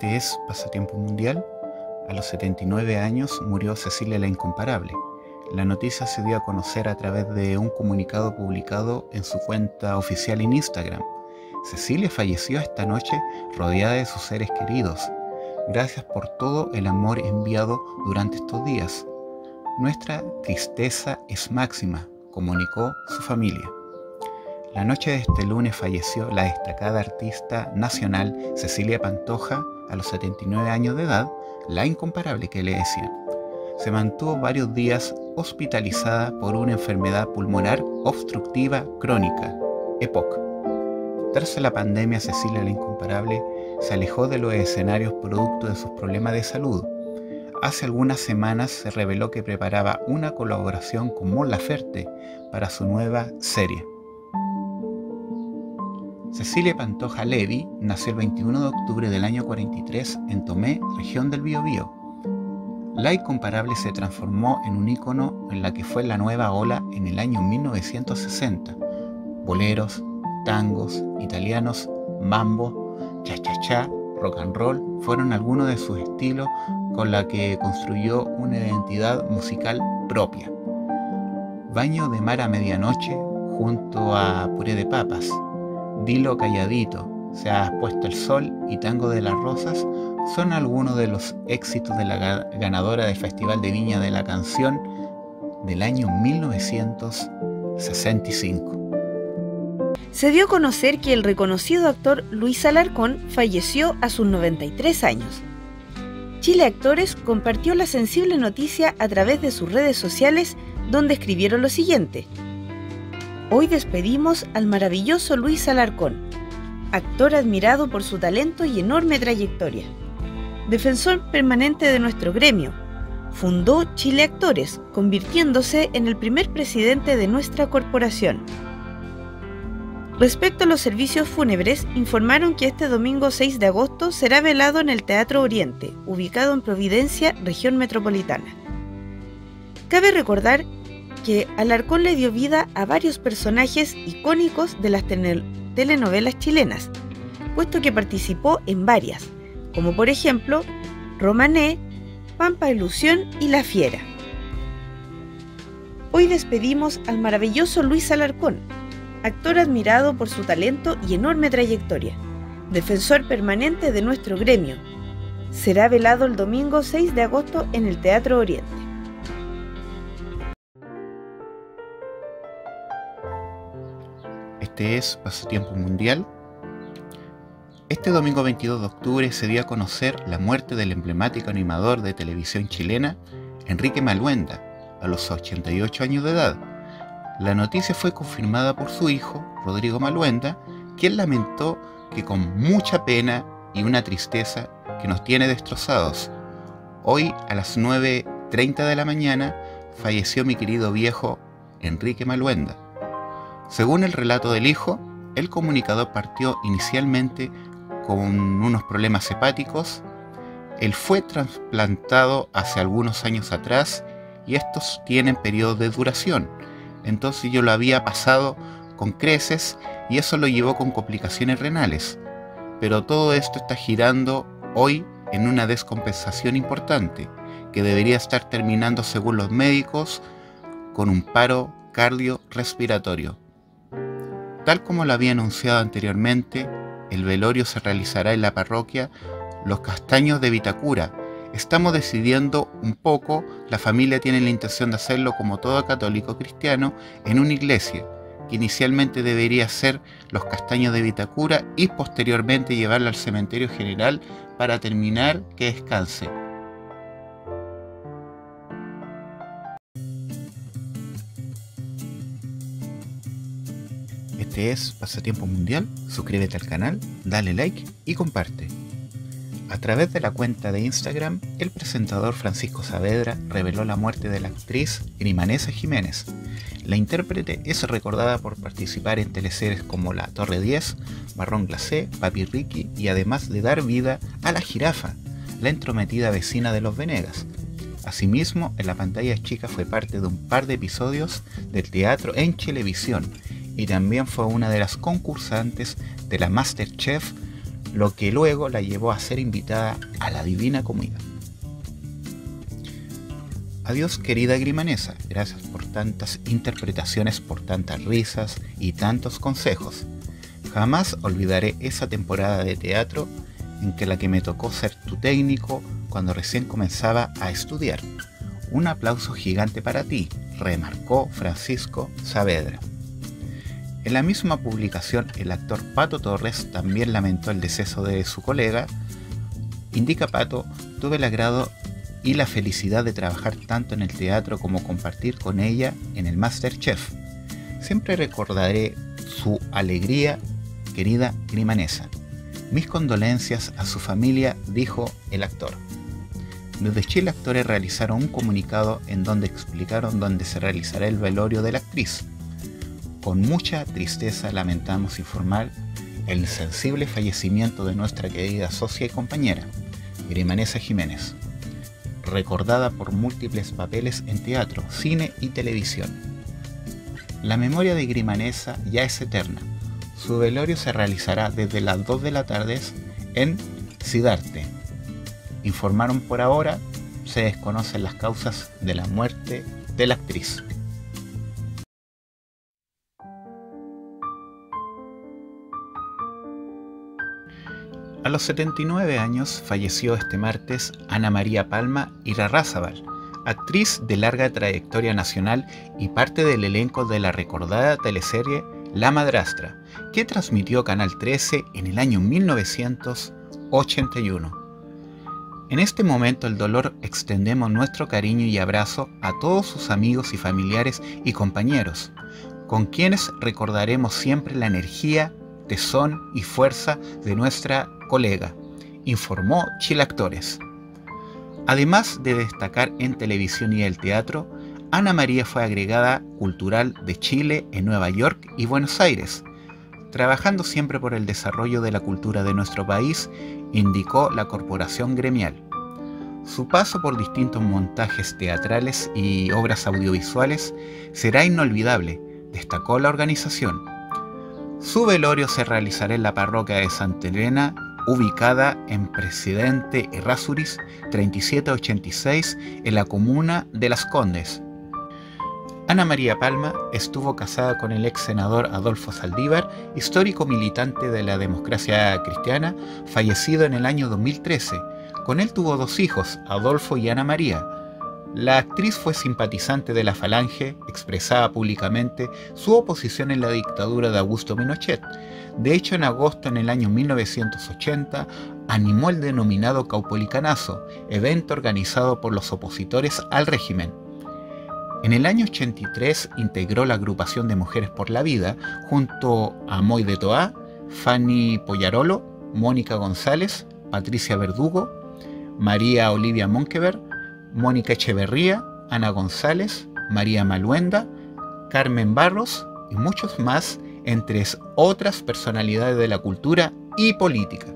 Este es Pasatiempo Mundial. A los 79 años murió Cecilia la Incomparable. La noticia se dio a conocer a través de un comunicado publicado en su cuenta oficial en Instagram. Cecilia falleció esta noche rodeada de sus seres queridos. Gracias por todo el amor enviado durante estos días. Nuestra tristeza es máxima, comunicó su familia. La noche de este lunes falleció la destacada artista nacional Cecilia Pantoja a los 79 años de edad, la incomparable que le decían. Se mantuvo varios días hospitalizada por una enfermedad pulmonar obstructiva crónica, EPOC. Tras la pandemia, Cecilia la incomparable se alejó de los escenarios producto de sus problemas de salud. Hace algunas semanas se reveló que preparaba una colaboración con Mon Laferte para su nueva serie. Cecilia Pantoja Levi nació el 21 de octubre del año 43 en Tomé, región del Biobío. La incomparable se transformó en un ícono en la que fue la nueva ola en el año 1960. Boleros, tangos, italianos, mambo, cha-cha-cha, rock and roll fueron algunos de sus estilos con la que construyó una identidad musical propia. Baño de mar a medianoche junto a puré de papas, Dilo calladito, se ha puesto el sol y Tango de las Rosas son algunos de los éxitos de la ganadora del Festival de Viña de la Canción del año 1965. Se dio a conocer que el reconocido actor Luis Alarcón falleció a sus 93 años. Chile Actores compartió la sensible noticia a través de sus redes sociales donde escribieron lo siguiente. Hoy despedimos al maravilloso Luis Alarcón, actor admirado por su talento y enorme trayectoria. Defensor permanente de nuestro gremio, fundó Chile Actores, convirtiéndose en el primer presidente de nuestra corporación. Respecto a los servicios fúnebres, informaron que este domingo 6 de agosto será velado en el Teatro Oriente, ubicado en Providencia, región metropolitana. Cabe recordar que Alarcón le dio vida a varios personajes icónicos de las telenovelas chilenas, puesto que participó en varias, como por ejemplo Romané, Pampa Ilusión y La Fiera. Hoy despedimos al maravilloso Luis Alarcón, actor admirado por su talento y enorme trayectoria, defensor permanente de nuestro gremio. Será velado el domingo 6 de agosto en el Teatro Oriente. Este es Pasatiempo Mundial. Este domingo 22 de octubre se dio a conocer la muerte del emblemático animador de televisión chilena, Enrique Maluenda, a los 88 años de edad. La noticia fue confirmada por su hijo, Rodrigo Maluenda, quien lamentó que con mucha pena y una tristeza que nos tiene destrozados, hoy a las 9.30 de la mañana falleció mi querido viejo Enrique Maluenda. Según el relato del hijo, el comunicador partió inicialmente con unos problemas hepáticos. Él fue trasplantado hace algunos años atrás y estos tienen periodos de duración. Entonces yo lo había pasado con creces y eso lo llevó con complicaciones renales. Pero todo esto está girando hoy en una descompensación importante que debería estar terminando según los médicos con un paro cardiorrespiratorio. Tal como lo había anunciado anteriormente, el velorio se realizará en la parroquia Los Castaños de Vitacura. Estamos decidiendo un poco, la familia tiene la intención de hacerlo como todo católico cristiano en una iglesia, que inicialmente debería ser Los Castaños de Vitacura y posteriormente llevarlo al cementerio general para terminar que descanse. Es Pasatiempo Mundial, suscríbete al canal, dale like y comparte. A través de la cuenta de Instagram, el presentador Francisco Saavedra reveló la muerte de la actriz Grimanesa Jiménez. La intérprete es recordada por participar en teleseries como La Torre 10, Marrón Glacé, Papi Ricky y además de dar vida a La Jirafa, la entrometida vecina de los Venegas. Asimismo, en la pantalla chica fue parte de un par de episodios del teatro en televisión y también fue una de las concursantes de la Masterchef lo que luego la llevó a ser invitada a la Divina Comunidad. Adiós querida Grimanesa, gracias por tantas interpretaciones, por tantas risas y tantos consejos. Jamás olvidaré esa temporada de teatro en que la que me tocó ser tu técnico cuando recién comenzaba a estudiar. Un aplauso gigante para ti, remarcó Francisco Saavedra. En la misma publicación, el actor Pato Torres también lamentó el deceso de su colega. Indica Pato, tuve el agrado y la felicidad de trabajar tanto en el teatro como compartir con ella en el Masterchef. Siempre recordaré su alegría, querida Grimanesa. Mis condolencias a su familia, dijo el actor. Desde Chile Actores realizaron un comunicado en donde explicaron dónde se realizará el velorio de la actriz. Con mucha tristeza lamentamos informar el sensible fallecimiento de nuestra querida socia y compañera, Grimanesa Jiménez recordada por múltiples papeles en teatro, cine y televisión. La memoria de Grimanesa ya es eterna. Su velorio se realizará desde las 2 de la tarde en Sidarte. Informaron por ahora, se desconocen las causas de la muerte de la actriz. A los 79 años falleció este martes Ana María Palma Irarrázaval, actriz de larga trayectoria nacional y parte del elenco de la recordada teleserie La Madrastra, que transmitió Canal 13 en el año 1981. En este momento el dolor extendemos nuestro cariño y abrazo a todos sus amigos y familiares y compañeros, con quienes recordaremos siempre la energía, tesón y fuerza de nuestra colega, informó Chile Actores. Además de destacar en televisión y el teatro, Ana María fue agregada cultural de Chile en Nueva York y Buenos Aires, trabajando siempre por el desarrollo de la cultura de nuestro país, indicó la corporación gremial. Su paso por distintos montajes teatrales y obras audiovisuales será inolvidable, destacó la organización. Su velorio se realizará en la parroquia de Santa Elena ubicada en Presidente Errázuriz 3786 en la comuna de Las Condes. Ana María Palma estuvo casada con el ex senador Adolfo Saldívar, histórico militante de la democracia cristiana, fallecido en el año 2013. Con él tuvo dos hijos, Adolfo y Ana María. La actriz fue simpatizante de la Falange, expresaba públicamente su oposición en la dictadura de Augusto Pinochet. De hecho, en agosto en el año 1980 animó el denominado Caupolicanazo, evento organizado por los opositores al régimen. En el año 83 integró la agrupación de Mujeres por la Vida junto a Moy de Toá, Fanny Pollarolo, Mónica González, Patricia Verdugo, María Olivia Monkever, Mónica Echeverría, Ana González, María Maluenda, Carmen Barros y muchos más entre otras personalidades de la cultura y política.